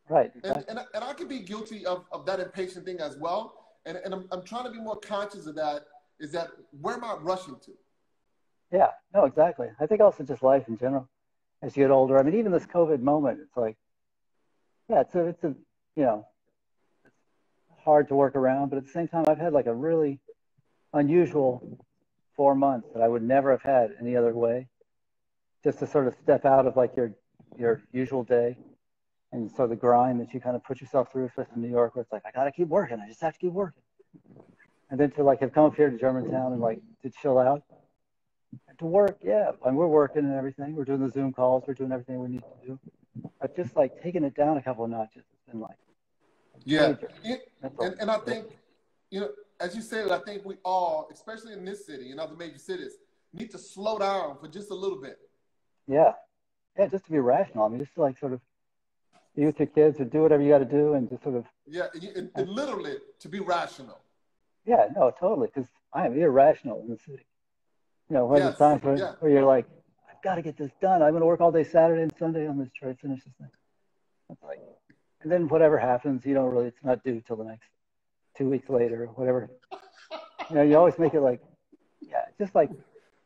Right. and, exactly. and, and I could be guilty of, of that impatient thing as well. And, and I'm, I'm trying to be more conscious of that. Is that where am I rushing to? Yeah, no, exactly. I think also just life in general. As you get older, I mean, even this COVID moment, it's like, yeah, it's a, it's a, you know, it's hard to work around, but at the same time, I've had like a really unusual four months that I would never have had any other way. Just to sort of step out of like your your usual day, and so the grind that you kind of put yourself through, especially in New York, where it's like I gotta keep working, I just have to keep working, and then to like have come up here to Germantown and like to chill out to work, yeah. And we're working and everything. We're doing the Zoom calls. We're doing everything we need to do. But just like taking it down a couple of notches has been like Yeah. It- and, and I think, you know, as you said, I think we all, especially in this city and other major cities, need to slow down for just a little bit. yeah, yeah. Just to be rational. I mean, just to like sort of with your kids or do whatever you got to do, and just sort of Yeah, and, you, and, and literally to be rational. yeah, no, totally. Because I am irrational in the city. You know, when Yes, there's times where, yeah. where you're like, I've got to get this done. I'm going to work all day Saturday and Sunday on this try to finish this thing. It's like, and then whatever happens, you don't really. It's not due till the next two weeks later or whatever. You know, you always make it like, yeah, just like,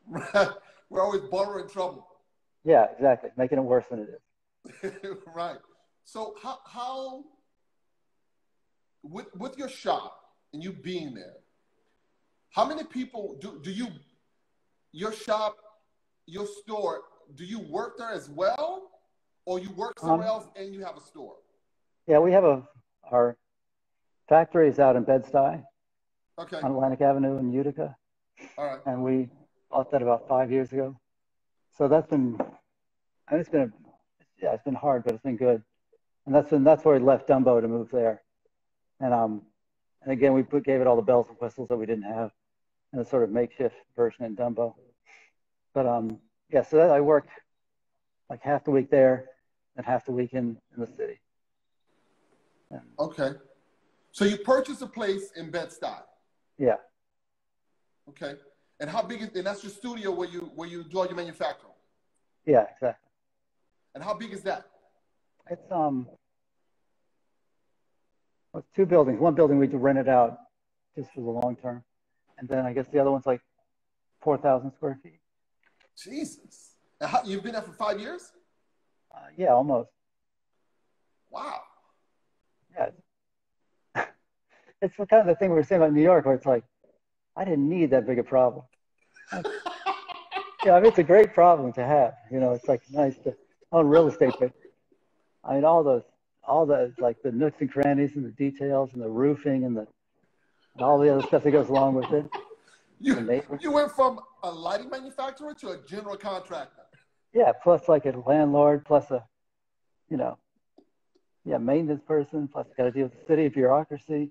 We're always borrowing trouble. yeah, exactly, making it worse than it is. right. So how how with with your shop and you being there, how many people do do you your shop, your store, do you work there as well? Or you work somewhere Um, else and you have a store? Yeah, we have a our factory is out in Bed-Stuy Okay. on Atlantic Avenue in Utica, All right. and we bought that about five years ago. So that's been, and it's been, a, yeah, it's been hard, but it's been good. And that's when that's where we left Dumbo to move there. And um, and again, we put, gave it all the bells and whistles that we didn't have, and a sort of makeshift version in Dumbo. But um, yeah, so that, I worked like half the week there and half the week in, in the city. And, okay. So you purchased a place in Bed-Stuy. Yeah. Okay. And how big is and that's your studio where you where you do all your manufacturing? Yeah, exactly. And how big is that? It's um well, it's two buildings. One building we rent it out just for the long term. And then I guess the other one's like four thousand square feet. Jesus. How, you've been there for five years? Uh, yeah, almost. Wow. Yeah. It's kind of the thing we were saying about New York, where it's like, I didn't need that big a problem. yeah, I mean, it's a great problem to have. You know, it's like nice to own real estate, but I mean, all those, all the like the nooks and crannies and the details and the roofing and the and all the other stuff that goes along with it. You, you went from a lighting manufacturer to a general contractor. Yeah, plus like a landlord, plus a, you know, yeah, maintenance person, plus got to deal with the city bureaucracy.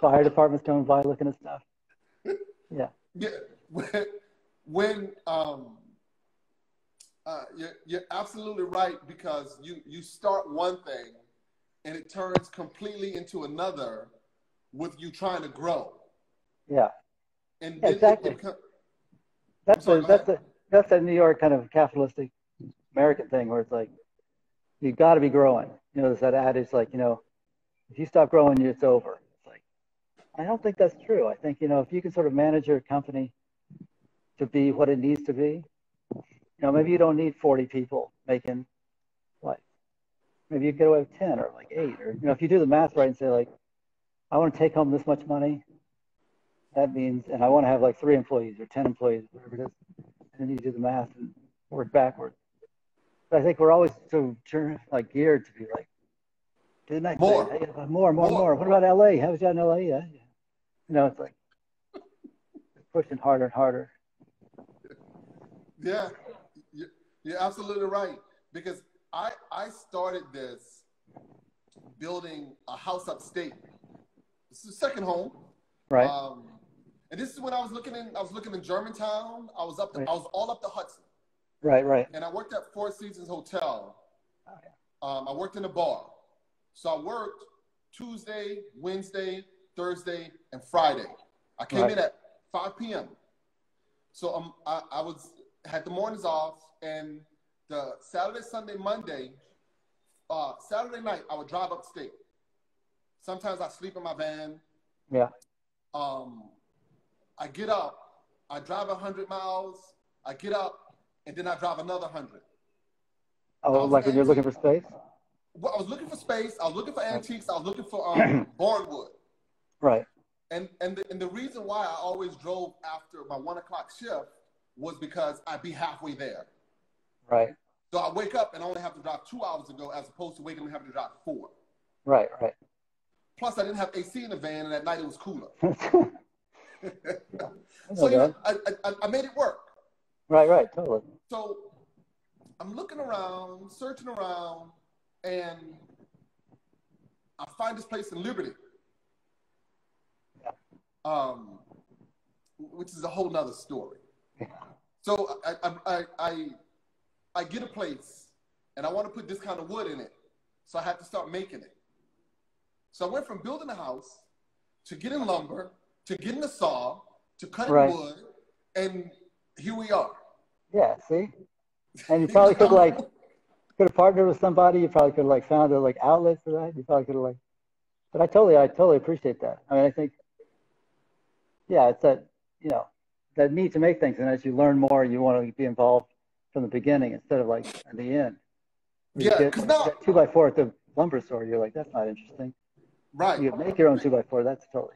Fire department's coming by looking at stuff. Yeah. Yeah. When, when um, uh, you're, you're absolutely right because you you start one thing and it turns completely into another with you trying to grow. Yeah. And yeah, exactly. It, it, that's sorry, a that's a that's a New York kind of capitalistic American thing where it's like you've got to be growing. You know, there's that adage like you know, if you stop growing, it's over. It's like I don't think that's true. I think you know if you can sort of manage your company to be what it needs to be, you know, maybe you don't need 40 people making like maybe you get away with 10 or like eight or you know if you do the math right and say like I want to take home this much money that means, and I want to have like three employees or 10 employees, whatever it is. And then you do the math and work backwards. But I think we're always so like geared to be like, didn't I more. say, hey, more, more, more, more. What about LA? How was that in LA? Yeah. You know, it's like pushing harder and harder. Yeah, you're absolutely right. Because I, I started this building a house upstate. This is second home. Right. Um, and this is when I was looking in. I was looking in Germantown. I was up. The, right. I was all up the Hudson. Right, right. And I worked at Four Seasons Hotel. Oh, yeah. um, I worked in a bar. So I worked Tuesday, Wednesday, Thursday, and Friday. I came right. in at 5 p.m. So um, I, I was had the mornings off, and the Saturday, Sunday, Monday, uh, Saturday night I would drive upstate. Sometimes I sleep in my van. Yeah. Um, I get up, I drive 100 miles, I get up, and then I drive another 100. Oh, like when you're looking for space? Well, I was looking for space. I was looking for antiques. I was looking for um, barnwood. Right. And and the, and the reason why I always drove after my one o'clock shift was because I'd be halfway there. Right. So I wake up and I only have to drive two hours to go, as opposed to waking up and having to drive four. Right. Right. Plus, I didn't have AC in the van, and at night it was cooler. so you know, I, I, I made it work. Right, right, totally. So I'm looking around, searching around, and I find this place in Liberty. Yeah. Um, which is a whole nother story. Yeah. So I, I, I, I, I get a place, and I want to put this kind of wood in it. So I had to start making it. So I went from building a house to getting lumber to getting a saw, to cutting right. wood, and here we are. Yeah, see? And you probably could like could have partnered with somebody, you probably could have like found a like outlet for that. You probably could have like but I totally I totally appreciate that. I mean I think yeah, it's that you know, that need to make things and as you learn more you want to be involved from the beginning instead of like at the end. You yeah, because now two by four at the lumber store, you're like, that's not interesting. Right. You make your own two by four, that's totally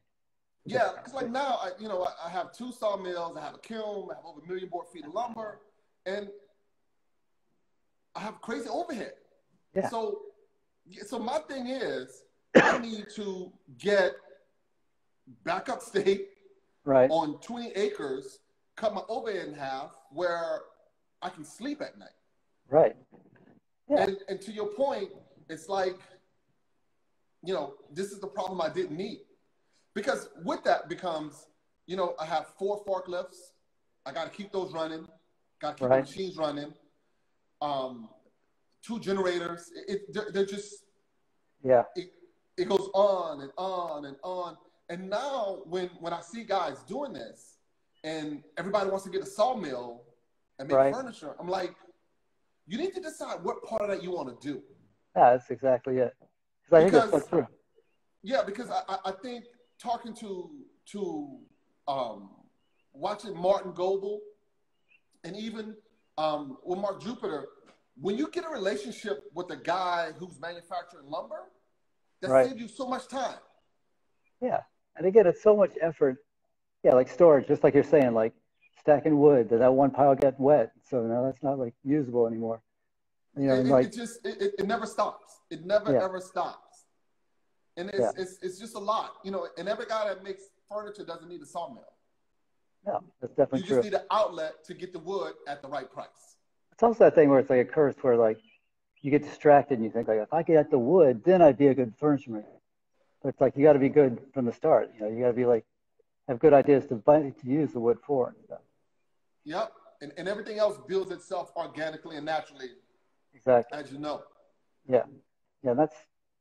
yeah, because like now, I, you know, I, I, have two sawmills, I have a kiln, I have over a million board feet of lumber, and I have crazy overhead. Yeah. So, so my thing is, I need to get back upstate, right, on 20 acres, cut my overhead in half, where I can sleep at night. Right. Yeah. And, and to your point, it's like, you know, this is the problem I didn't need. Because with that becomes, you know, I have four forklifts. I got to keep those running. Got to keep right. the machines running. Um, two generators. It, it they're, they're, just yeah. It, it goes on and on and on. And now when when I see guys doing this, and everybody wants to get a sawmill and make right. furniture, I'm like, you need to decide what part of that you want to do. Yeah, that's exactly it. I because, think true. Yeah, because I, I think talking to to um, watching Martin Goebel and even um, with Mark Jupiter, when you get a relationship with a guy who's manufacturing lumber, that right. saves you so much time. Yeah, and again, it's so much effort. Yeah, like storage, just like you're saying, like stacking wood. That that one pile get wet, so now that's not like usable anymore. You know, it, like, it just it, it, never stops. It never yeah. ever stops, and it's, yeah. it's it's just a lot. You know, and every guy that makes furniture doesn't need a sawmill. No, that's definitely you true. You just need an outlet to get the wood at the right price. It's also that thing where it's like a curse, where like you get distracted and you think like, if I get the wood, then I'd be a good furniture maker. But it's like you got to be good from the start. You know, you got to be like have good ideas to buy, to use the wood for and stuff. Yep, and and everything else builds itself organically and naturally Exactly. As you know. Yeah. Yeah, that's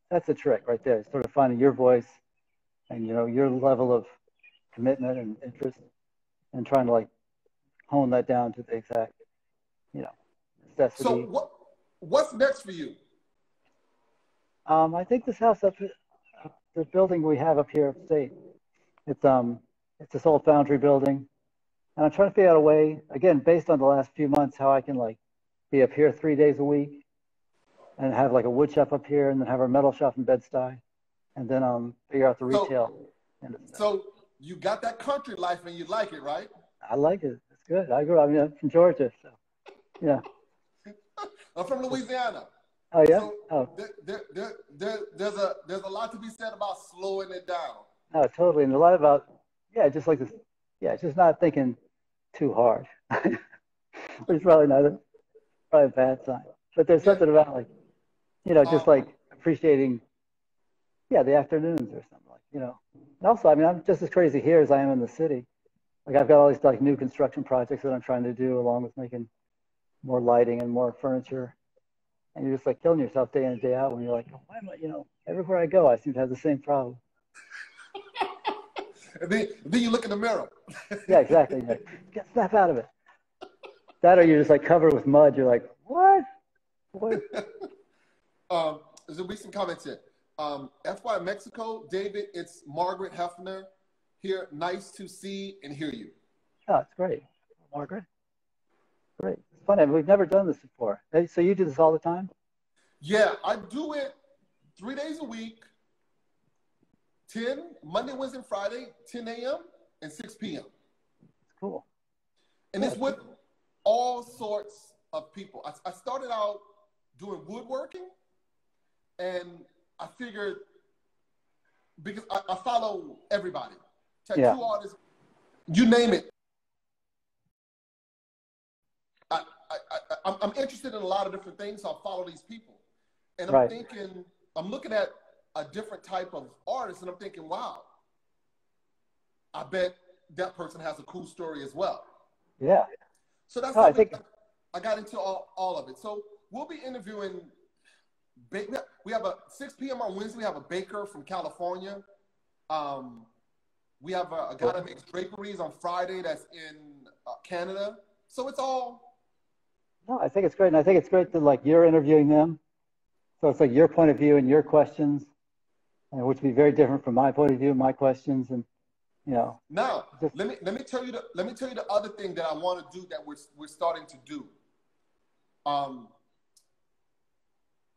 that's the trick right there. Sort of finding your voice and you know your level of commitment and interest and trying to like hone that down to the exact, you know, necessity. So what what's next for you? Um, I think this house up, the building we have up here upstate, it's um it's this old foundry building. And I'm trying to figure out a way, again, based on the last few months, how I can like be up here three days a week and have like a wood shop up here and then have our metal shop in Bed-Stuy and then um figure out the retail. So, so you got that country life and you like it, right? I like it. It's good. I grew up I mean, I'm from Georgia, so yeah. I'm from Louisiana. Oh yeah. So oh. There, there, there, there, there's a there's a lot to be said about slowing it down. Oh, totally, and a lot about yeah, just like this. Yeah, just not thinking too hard. It's probably not a probably a bad sign. But there's something about like, you know, just like appreciating, yeah, the afternoons or something like, you know. And also, I mean, I'm just as crazy here as I am in the city. Like I've got all these like new construction projects that I'm trying to do, along with making more lighting and more furniture. And you're just like killing yourself day in and day out when you're like, oh, why am I, you know, everywhere I go, I seem to have the same problem. And then, then you look in the mirror. yeah, exactly. Get snap out of it. That or you're just like covered with mud. You're like, what? What? um, there's a recent comment here. Um, FY Mexico, David, it's Margaret Hefner here. Nice to see and hear you. Oh, it's great. Margaret. Great. It's funny. We've never done this before. So you do this all the time? Yeah, I do it three days a week 10, Monday, Wednesday, Friday, 10 a.m. and 6 p.m. Cool. And yeah, it's with all sorts of people. I, I started out doing woodworking, and I figured because I, I follow everybody, tattoo yeah. artists, you name it. I, I, I, am interested in a lot of different things, so I follow these people. And I'm right. thinking, I'm looking at a different type of artist, and I'm thinking, wow, I bet that person has a cool story as well. Yeah. So that's oh, I think I got into all, all of it. So we'll be interviewing. We have a 6 p.m. on Wednesday. We have a baker from California. Um, we have a, a guy that makes draperies on Friday that's in uh, Canada. So it's all. No, I think it's great, and I think it's great that like you're interviewing them. So it's like your point of view and your questions, which would be very different from my point of view, my questions, and you know. Now, just, let me let me tell you the let me tell you the other thing that I want to do that we're we're starting to do. Um,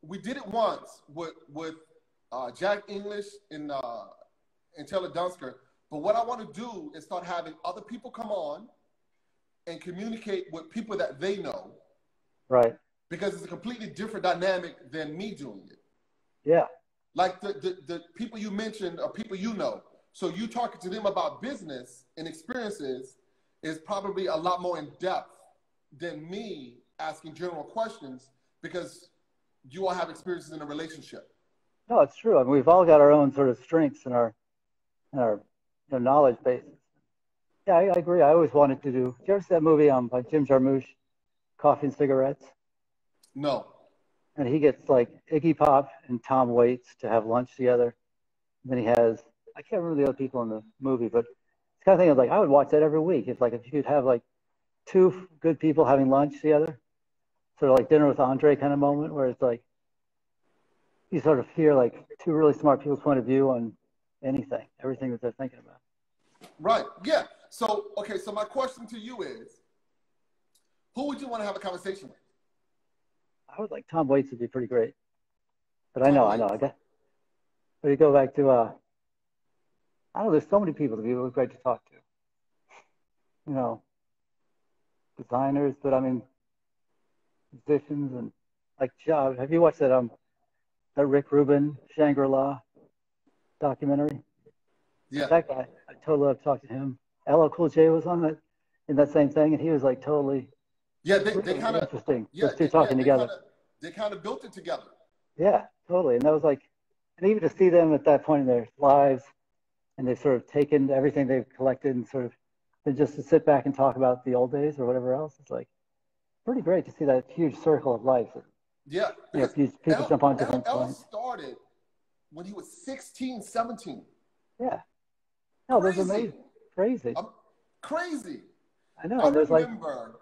we did it once with with uh, Jack English and uh, in Taylor Dunsker, but what I want to do is start having other people come on and communicate with people that they know. Right. Because it's a completely different dynamic than me doing it. Yeah. Like the, the, the people you mentioned are people you know. So you talking to them about business and experiences is probably a lot more in depth than me asking general questions because you all have experiences in a relationship. No, it's true. I mean, we've all got our own sort of strengths and our, and our you know, knowledge bases. Yeah, I, I, agree. I always wanted to do. Did you ever see that movie um, by Jim Jarmusch, Coffee and Cigarettes? No. And he gets like Iggy Pop and Tom Waits to have lunch together. And then he has I can't remember the other people in the movie, but it's kind of thing of like I would watch that every week. If like if you could have like two good people having lunch together, sort of like dinner with Andre kind of moment, where it's like you sort of hear like two really smart people's point of view on anything, everything that they're thinking about. Right. Yeah. So okay. So my question to you is, who would you want to have a conversation with? I would like Tom Waits would be pretty great, but I know, I know, I guess. But you go back to uh, I don't know. There's so many people to be really great to talk to. You know, designers, but I mean, musicians and like job. Have you watched that um that Rick Rubin Shangri La documentary? Yeah. That guy, I totally love talking to him. LL Cool J was on that in that same thing, and he was like totally. Yeah, they, they kind of interesting. Yeah, Those two talking yeah, together. Kinda, they kind of built it together. Yeah, totally, and that was like, and even to see them at that point in their lives, and they've sort of taken everything they've collected and sort of then just to sit back and talk about the old days or whatever else. It's like pretty great to see that huge circle of life. Yeah. You know, people jump on different L, L points. started when he was 16, 17. Yeah. No, that's Crazy. amazing. Crazy. I'm crazy. I know. I and there's like, remember,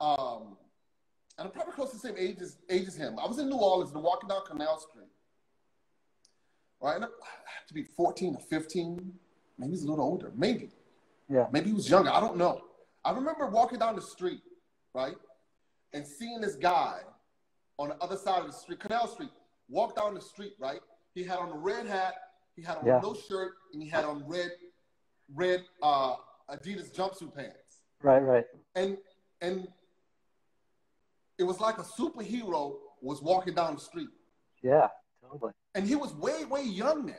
um, and I'm probably close to the same age as, age as him. I was in New Orleans and walking down Canal Street. Right? And I had to be 14 or 15. Maybe he's a little older. Maybe. yeah, Maybe he was younger. I don't know. I remember walking down the street, right? And seeing this guy on the other side of the street, Canal Street, walk down the street, right? He had on a red hat, he had on Yeah. no shirt, and he had on red, red uh, Adidas jumpsuit pants. right, right. And and it was like a superhero was walking down the street. Yeah, totally. And he was way, way young then.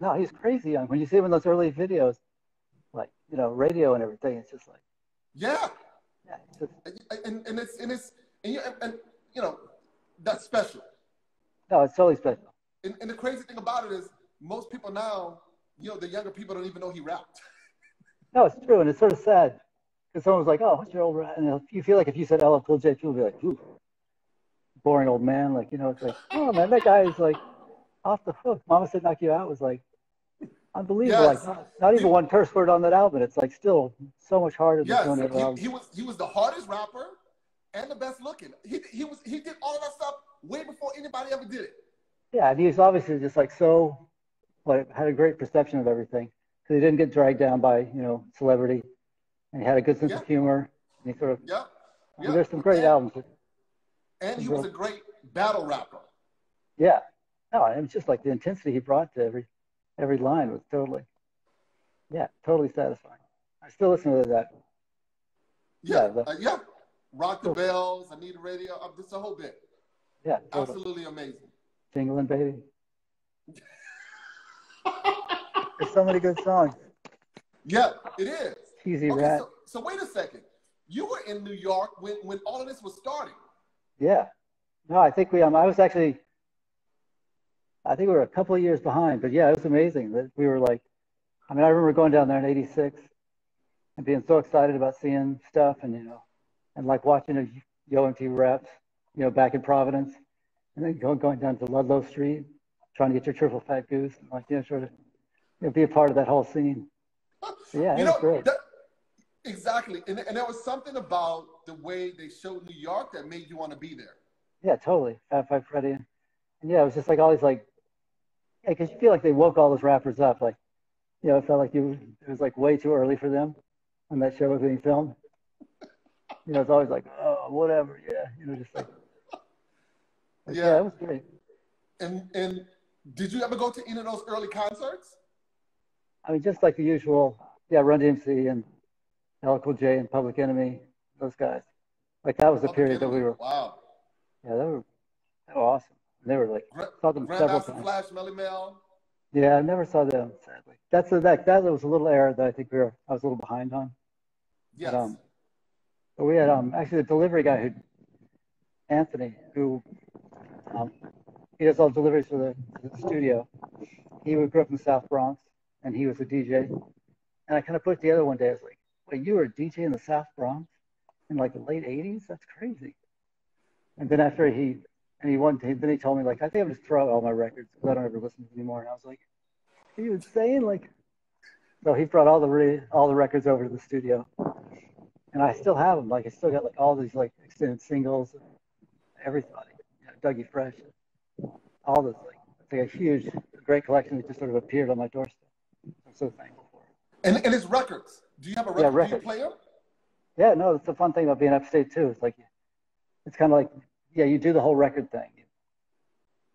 No, he's crazy young. When you see him in those early videos, like, you know, radio and everything, it's just like, Yeah. yeah, it's just, And, and, and it's and it's and you and, and you know, that's special. no, it's totally special. And, and the crazy thing about it is, most people now, you know, the younger people don't even know he rapped. No, it's true, and it's sort of sad because someone was like, "Oh, what's your old?" rap?" And you feel like if you said LL Cool J, people would be like, "Ooh, boring old man." Like you know, it's like, oh man, that guy is like off the hook. Mama said, "Knock you out" was like unbelievable. Yes. Like not, not even one curse word on that album. It's like still so much harder than Yes, album. he, he was he was the hardest rapper and the best looking. He he was he did all that stuff way before anybody ever did it. Yeah, and he was obviously just like so, like had a great perception of everything because he didn't get dragged down by you know celebrity, and he had a good sense Yeah. of humor. And he sort of Yeah. Yeah. there's some great and, albums. And he was a great battle rapper. Yeah, no, it was just like the intensity he brought to every every line was totally, yeah, totally satisfying. I still listen to that. Yeah, Yeah, the- uh, yeah. Rock the Cool. bells. I need a radio. Uh, just a whole bit. Yeah, totally. Absolutely amazing. Jingling baby. There's so many good songs. Yeah, it is. Cheesy Okay, rat. so, so wait a second. You were in New York when, when all of this was starting. Yeah. No, I think we um I was actually I think we were a couple of years behind, but yeah, it was amazing that we were like I mean, I remember going down there in eighty six and being so excited about seeing stuff and you know and like watching a Yo MTV Raps, you know, back in Providence and then going going down to Ludlow Street, trying to get your triple fat goose and like you know, sort of you know, be a part of that whole scene. So, yeah, it you was know, great. that- exactly. And, and there was something about the way they showed New York that made you want to be there. Yeah, totally. Fab Five Freddy. And, yeah, it was just like all these like, yeah, because you feel like they woke all those rappers up. Like, you know, it felt like you it was like way too early for them when that show was being filmed. You know, it's always like, oh, whatever, yeah, you know, just like, yeah. Yeah. it was great. And and did you ever go to any of those early concerts? I mean, just like the usual, yeah, Run DMC and Cool J and Public Enemy, those guys. Like that was the period that we were, Wow. yeah, they were, they were awesome. And they were like, saw them several times. Flash, Melle Mel. Yeah, I never saw them, sadly. That's a, that that was a little error that I think we were I was a little behind on. Yes. um, But we had um actually the delivery guy who Anthony, who um, he does all deliveries for the, the studio. He grew up in the South Bronx, and he was a DJ. And I kind of put it together one day. I was like, "Wait, you were a DJ in the South Bronx in like the late '80s? That's crazy." And then after he and he one then he told me like, "I think I'm just throwing all my records because I don't ever listen to them anymore." And I was like, "Are you insane?" Like, so he brought all the re- all the records over to the studio, and I still have them. Like, I still got like all these like extended singles, everybody, you know, Dougie Fresh, all this like it's like a huge, great collection that just sort of appeared on my doorstep. I'm so thankful for it. And, and his records. Do you have a record? Yeah, you play them? Yeah, no, it's the fun thing about being upstate too. It's like it's kind of like yeah, you do the whole record thing.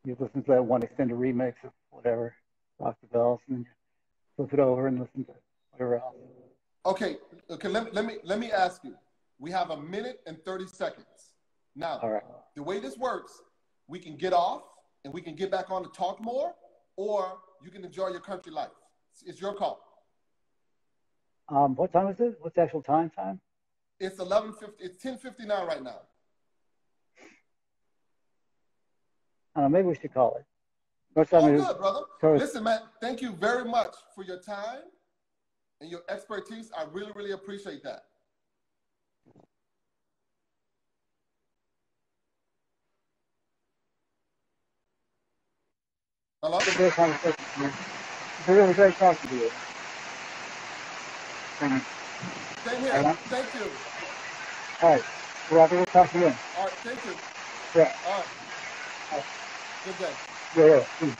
You listen to that one extended remix of whatever, Rock the Bells, and then you flip it over and listen to whatever else. Okay, okay. Let, let me let me ask you. We have a minute and thirty seconds. Now, All right. the way this works, we can get off and we can get back on to talk more, or you can enjoy your country life. It's, it's your call. Um, what time is it? What's the actual time? Time? It's eleven fifty. It's ten fifty nine right now. I don't know. Maybe we should call it. What Oh, time good, brother. So- Listen, man. Thank you very much for your time and your expertise. I really, really appreciate that. Hello. It's a great conversation. It's a really great talking to you. Mhm. Same here. Uh-huh. Thank you. All right. We'll have to talk to you. All right. Thank you. Yeah. All right. Good day. Yeah. yeah. Mm.